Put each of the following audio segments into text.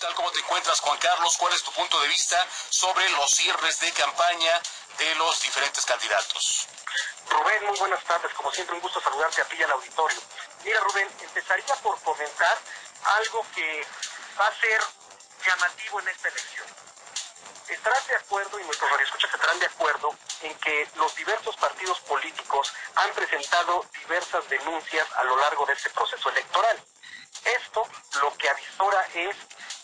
tal? ¿Cómo te encuentras, Juan Carlos? ¿Cuál es tu punto de vista sobre los cierres de campaña de los diferentes candidatos? Rubén, muy buenas tardes. Como siempre, un gusto saludarte a ti y al auditorio. Mira, Rubén, empezaría por comentar algo que va a ser llamativo en esta elección. Estarás de acuerdo, y nuestros radioescuchas estarán de acuerdo, en que los diversos partidos políticos han presentado diversas denuncias a lo largo de este proceso electoral. Esto lo que avisora es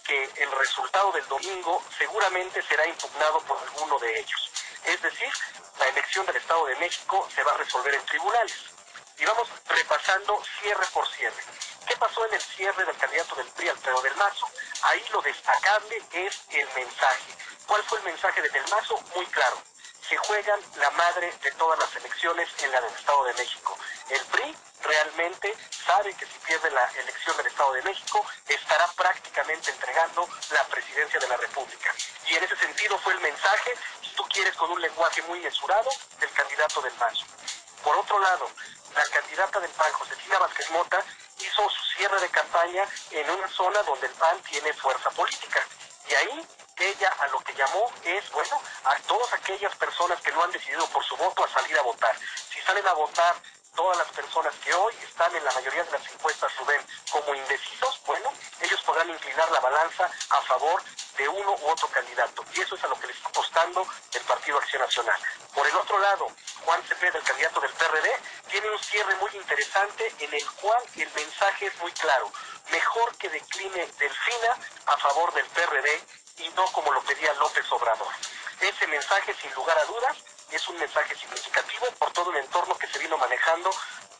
que el resultado del domingo seguramente será impugnado por alguno de ellos. Es decir, la elección del Estado de México se va a resolver en tribunales. Y vamos repasando cierre por cierre. ¿Qué pasó en el cierre del candidato del PRI, Alfredo del Mazo? Ahí lo destacable es el mensaje. ¿Cuál fue el mensaje de Del Mazo? Muy claro. Se juegan la madre de todas las elecciones en la del Estado de México. El PRI realmente sabe que si pierde la elección del Estado de México, estará prácticamente entregando la presidencia de la República. Y en ese sentido fue el mensaje, si tú quieres, con un lenguaje muy mesurado, del candidato del Mazo. Por otro lado, la candidata del PAN, Josefina Vázquez Mota, hizo su cierre de campaña en una zona donde el PAN tiene fuerza política. Y ahí ella a lo que llamó es, bueno, a todas aquellas personas que no han decidido por su voto a salir a votar. Si salen a votar todas las personas que hoy están en la mayoría de las encuestas, Rubén, como indecisos, bueno, ellos podrán inclinar la balanza a favor de uno u otro candidato. Y eso es a lo que le está apostando el Partido Acción Nacional. Por el otro lado, Juan Cepeda, el candidato del PRD, tiene un cierre muy interesante en el cual el mensaje es muy claro. Mejor que decline Delfina a favor del PRD y no como lo pedía López Obrador. Ese mensaje, sin lugar a dudas, es un mensaje significativo por todo el entorno que se vino manejando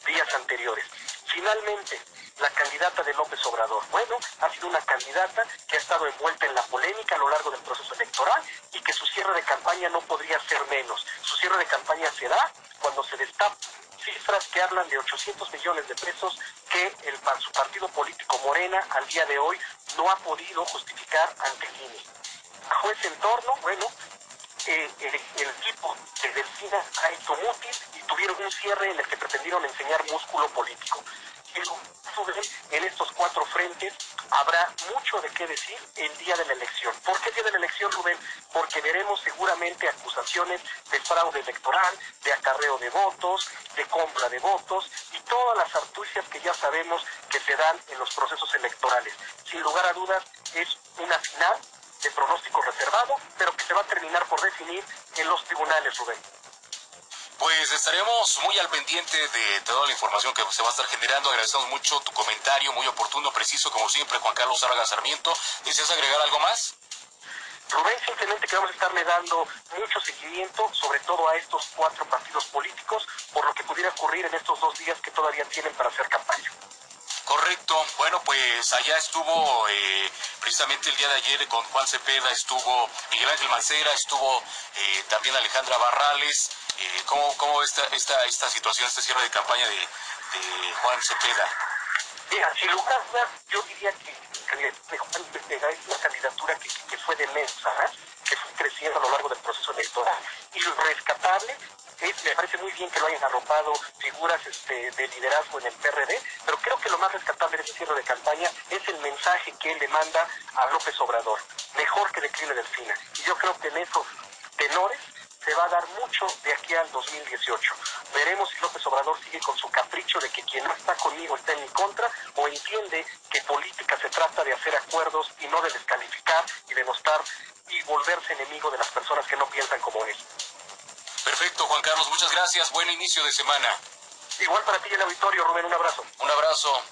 días anteriores. Finalmente, la candidata de López Obrador. Bueno, ha sido una candidata que ha estado envuelta en la polémica a lo largo del proceso electoral y que su cierre de campaña no podría ser menos. Su cierre de campaña se da cuando se destapan cifras que hablan de 800 millones de pesos que el, su partido político Morena al día de hoy no ha podido justificar ante el INE. Ese entorno, bueno, eh, el, equipo de Delfina ha hecho útil y tuvieron un cierre en el que pretendieron enseñar músculo político. En estos cuatro frentes habrá mucho de qué decir el día de la elección. ¿Por qué el día de la elección, Rubén? Porque veremos seguramente acusaciones de fraude electoral, de acarreo de votos, de compra de votos y todas las artucias que ya sabemos que se dan en los procesos electorales. Sin lugar a dudas, es una final de pronóstico reservado, pero que se va a terminar por definir en los tribunales, Rubén. Pues estaremos muy al pendiente de toda la información que se va a estar generando. Agradecemos mucho tu comentario, muy oportuno, preciso, como siempre, Juan Carlos Zárraga Sarmiento. ¿Deseas agregar algo más? Rubén, simplemente que vamos a estarle dando mucho seguimiento, sobre todo a estos cuatro partidos políticos, por lo que pudiera ocurrir en estos dos días que todavía tienen para hacer campaña. Correcto. Bueno, pues allá estuvo eh, precisamente el día de ayer con Juan Cepeda, estuvo Miguel Ángel Mancera, estuvo eh, también Alejandra Barrales. Eh, ¿Cómo, cómo esta, esta, esta situación, este cierre de campaña de, Juan Cepeda? Mira, sin lugar yo diría que, Juan Cepeda es una candidatura que, que fue de mesa, que fue creciendo a lo largo del proceso electoral. Y lo rescatable me parece muy bien que lo hayan arropado figuras este, de liderazgo en el PRD, pero creo que lo más rescatable de este cierre de campaña es el mensaje que él le manda a López Obrador. Mejor que decline Delfina. Y yo creo que en esos tenores se va a dar mucho de aquí al 2018. Veremos si López Obrador sigue con su capricho de que quien no está conmigo está en mi contra o entiende que política se trata de hacer acuerdos y no de descalificar y demostrar y volverse enemigo de las personas que no piensan como él. Perfecto, Juan Carlos, muchas gracias. Buen inicio de semana. Igual para ti el auditorio, Rubén, un abrazo. Un abrazo.